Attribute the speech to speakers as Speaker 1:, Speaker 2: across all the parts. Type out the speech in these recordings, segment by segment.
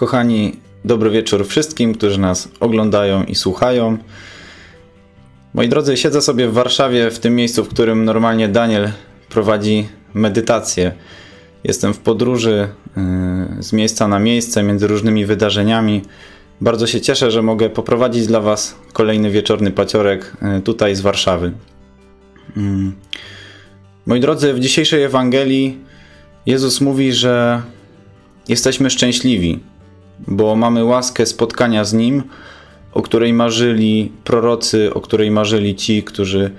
Speaker 1: Kochani, dobry wieczór wszystkim, którzy nas oglądają i słuchają. Moi drodzy, siedzę sobie w Warszawie, w tym miejscu, w którym normalnie Daniel prowadzi medytację. Jestem w podróży yy, z miejsca na miejsce, między różnymi wydarzeniami. Bardzo się cieszę, że mogę poprowadzić dla Was kolejny wieczorny paciorek yy, tutaj z Warszawy. Yy. Moi drodzy, w dzisiejszej Ewangelii Jezus mówi, że jesteśmy szczęśliwi, bo mamy łaskę spotkania z Nim, o której marzyli prorocy, o której marzyli ci, którzy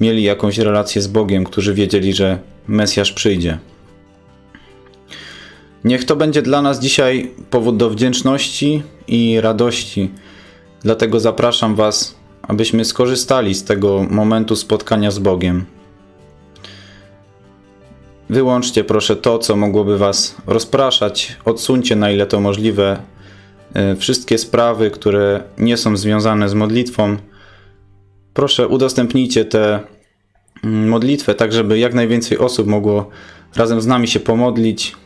Speaker 1: mieli jakąś relację z Bogiem, którzy wiedzieli, że Mesjasz przyjdzie. Niech to będzie dla nas dzisiaj powód do wdzięczności i radości. Dlatego zapraszam Was, abyśmy skorzystali z tego momentu spotkania z Bogiem. Wyłączcie proszę to, co mogłoby Was rozpraszać. Odsuńcie na ile to możliwe wszystkie sprawy, które nie są związane z modlitwą. Proszę udostępnijcie tę modlitwę, tak żeby jak najwięcej osób mogło razem z nami się pomodlić.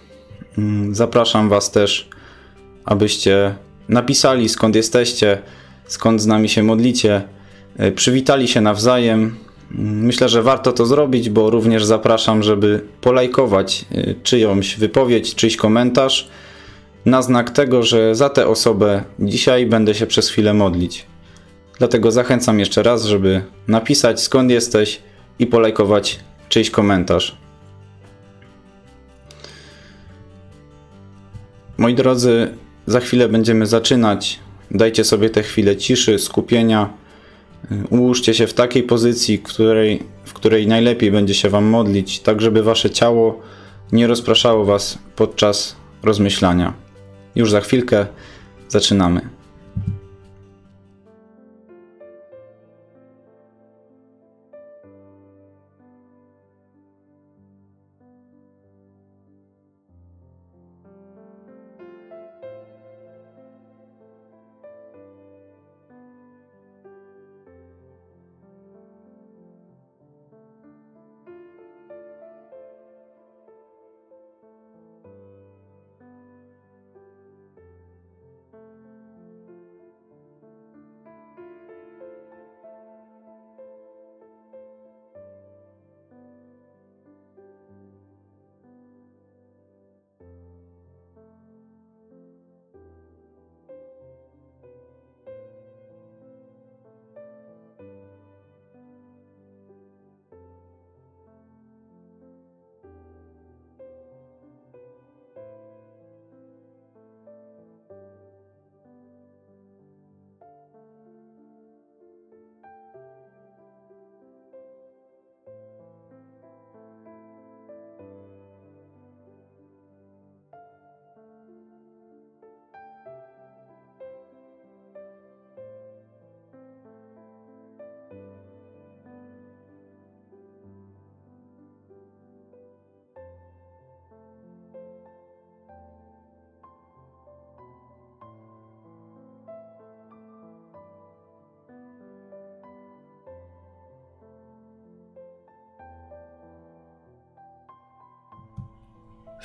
Speaker 1: Zapraszam Was też, abyście napisali skąd jesteście, skąd z nami się modlicie, przywitali się nawzajem. Myślę, że warto to zrobić, bo również zapraszam, żeby polajkować czyjąś wypowiedź, czyjś komentarz na znak tego, że za tę osobę dzisiaj będę się przez chwilę modlić. Dlatego zachęcam jeszcze raz, żeby napisać skąd jesteś i polajkować czyjś komentarz. Moi drodzy, za chwilę będziemy zaczynać. Dajcie sobie tę chwilę ciszy, skupienia. Ułóżcie się w takiej pozycji, w której, w której najlepiej będzie się Wam modlić, tak żeby Wasze ciało nie rozpraszało Was podczas rozmyślania. Już za chwilkę zaczynamy.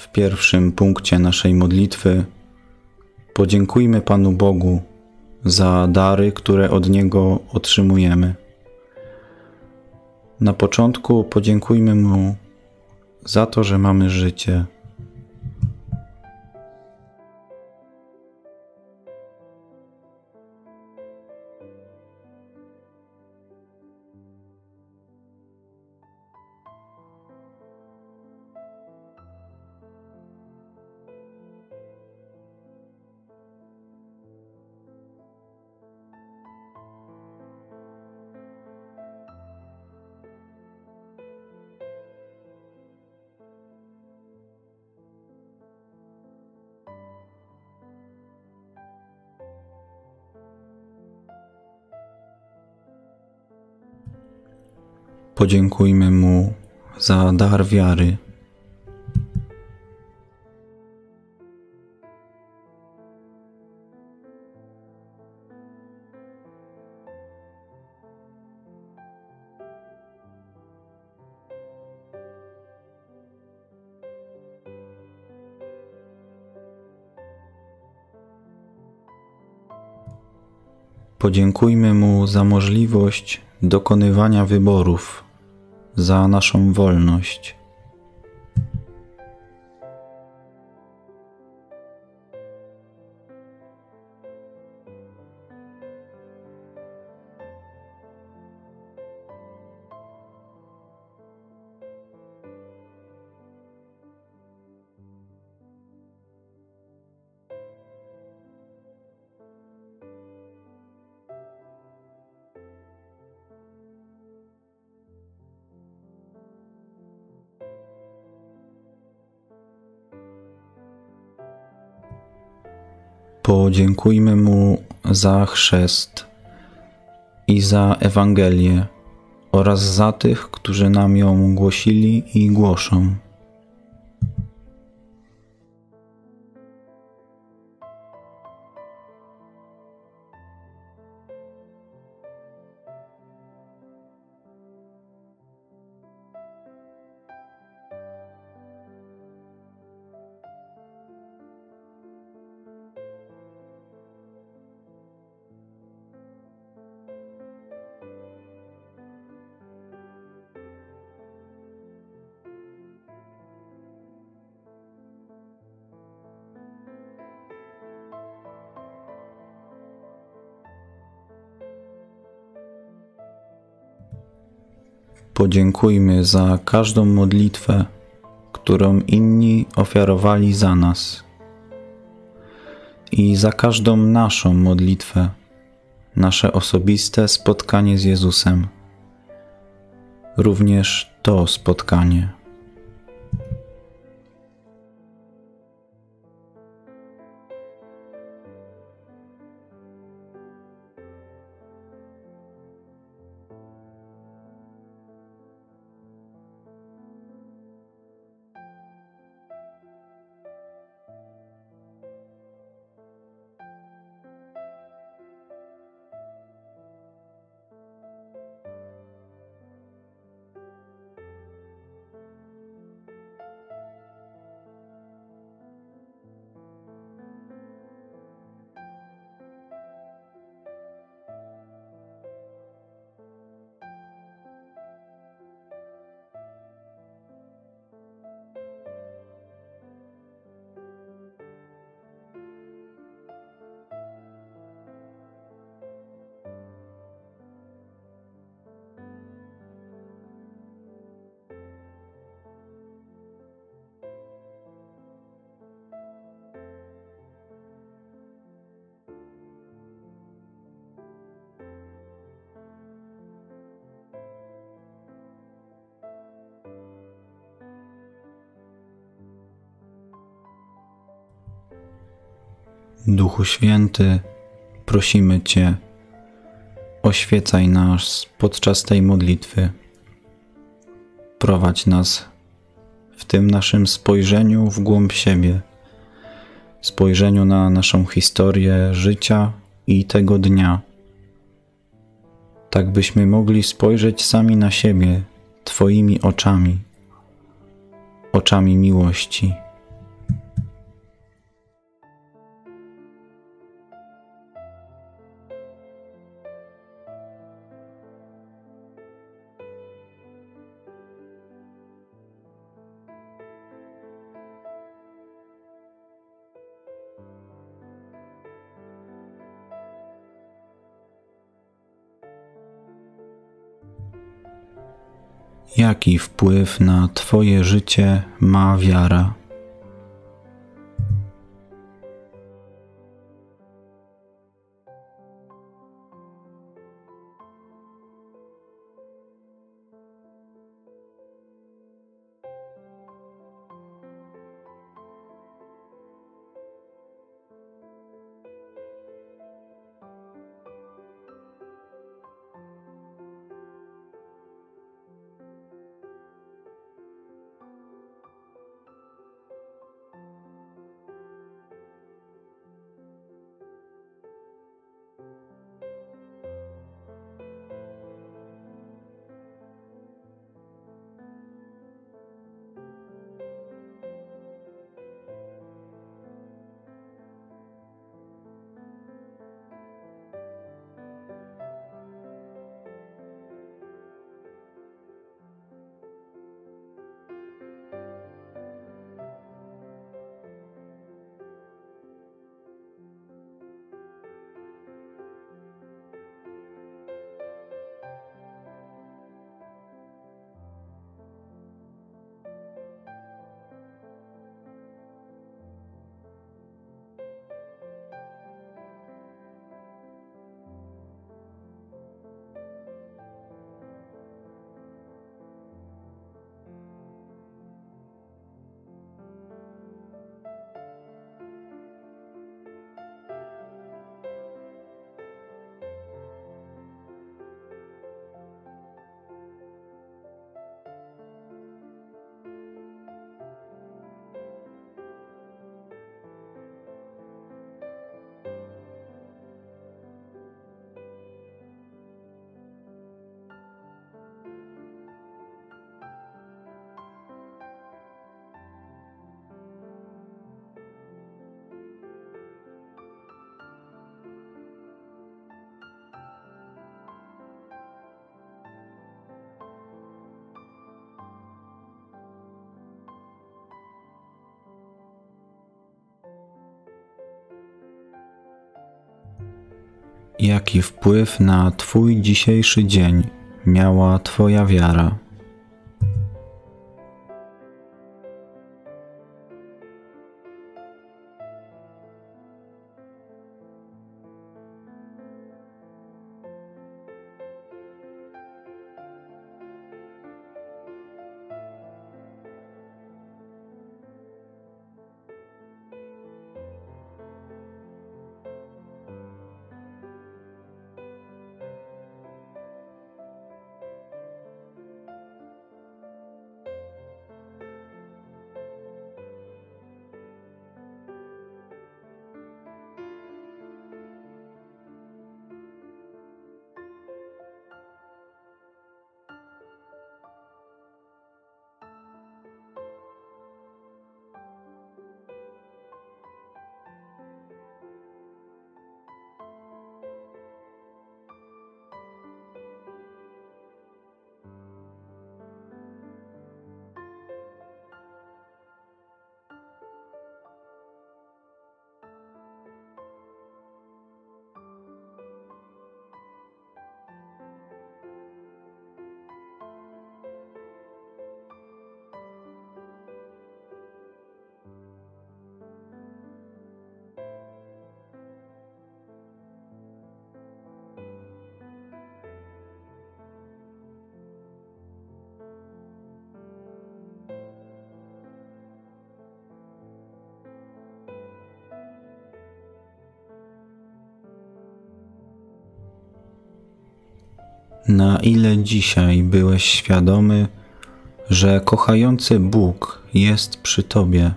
Speaker 1: W pierwszym punkcie naszej modlitwy podziękujmy Panu Bogu za dary, które od Niego otrzymujemy. Na początku podziękujmy Mu za to, że mamy życie. podziękujmy Mu za dar wiary. Podziękujmy Mu za możliwość dokonywania wyborów za naszą wolność. Podziękujmy Mu za chrzest i za Ewangelię oraz za tych, którzy nam ją głosili i głoszą. Podziękujmy za każdą modlitwę, którą inni ofiarowali za nas, i za każdą naszą modlitwę, nasze osobiste spotkanie z Jezusem, również to spotkanie. Duchu Święty, prosimy Cię, oświecaj nas podczas tej modlitwy. Prowadź nas w tym naszym spojrzeniu w głąb siebie, spojrzeniu na naszą historię życia i tego dnia, tak byśmy mogli spojrzeć sami na siebie Twoimi oczami, oczami miłości. Jaki wpływ na Twoje życie ma wiara? Jaki wpływ na Twój dzisiejszy dzień miała Twoja wiara? Na ile dzisiaj byłeś świadomy, że kochający Bóg jest przy Tobie?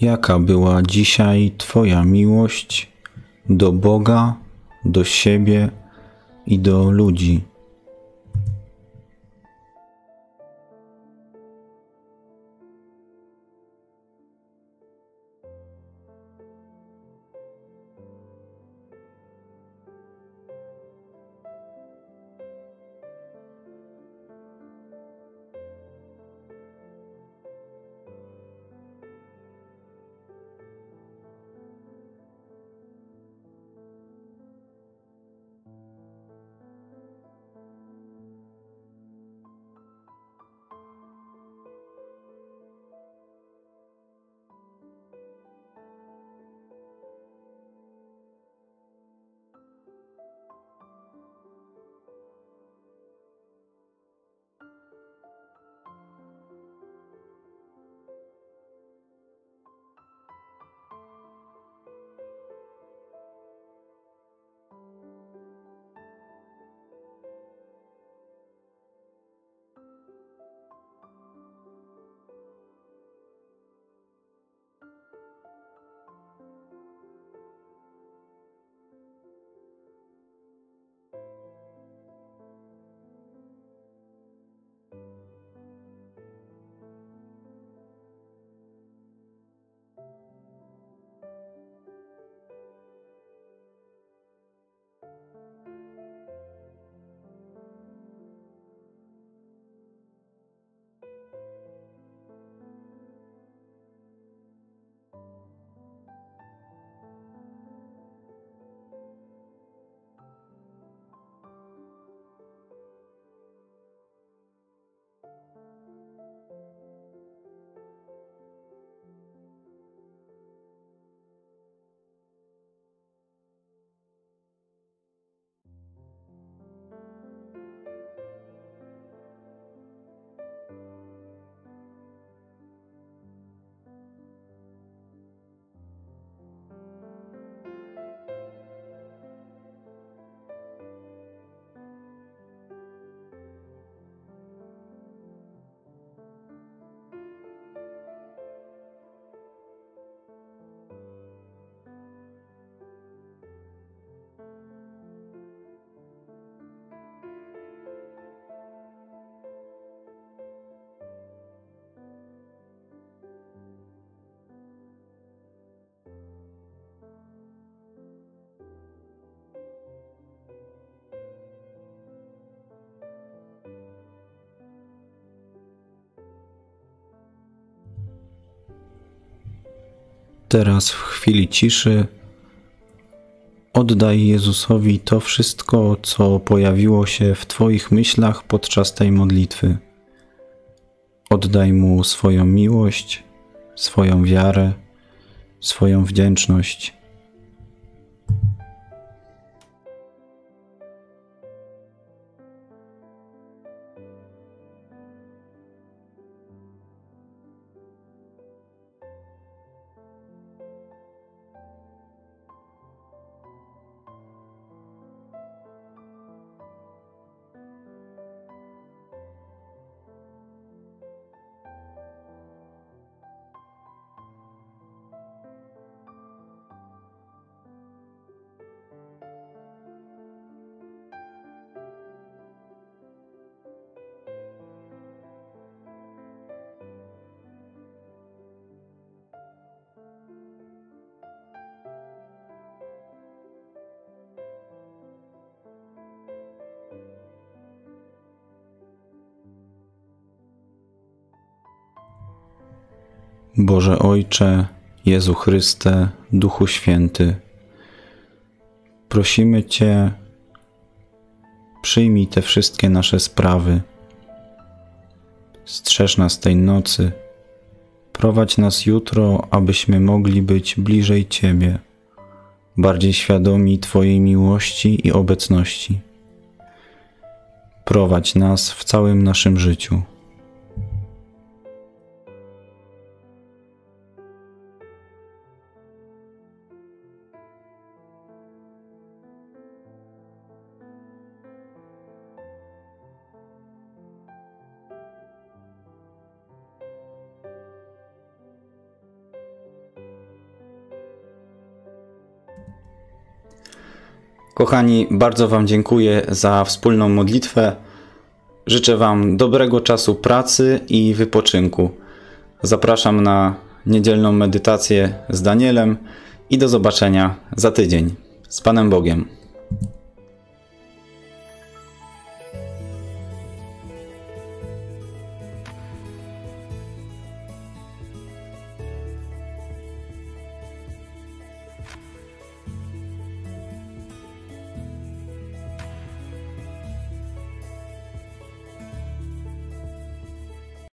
Speaker 1: Jaka była dzisiaj Twoja miłość do Boga, do siebie i do ludzi? Teraz w chwili ciszy oddaj Jezusowi to wszystko, co pojawiło się w Twoich myślach podczas tej modlitwy. Oddaj Mu swoją miłość, swoją wiarę, swoją wdzięczność. Boże Ojcze, Jezu Chryste, Duchu Święty, prosimy Cię, przyjmij te wszystkie nasze sprawy. Strzeż nas tej nocy, prowadź nas jutro, abyśmy mogli być bliżej Ciebie, bardziej świadomi Twojej miłości i obecności. Prowadź nas w całym naszym życiu. Kochani, bardzo Wam dziękuję za wspólną modlitwę. Życzę Wam dobrego czasu pracy i wypoczynku. Zapraszam na niedzielną medytację z Danielem i do zobaczenia za tydzień. Z Panem Bogiem.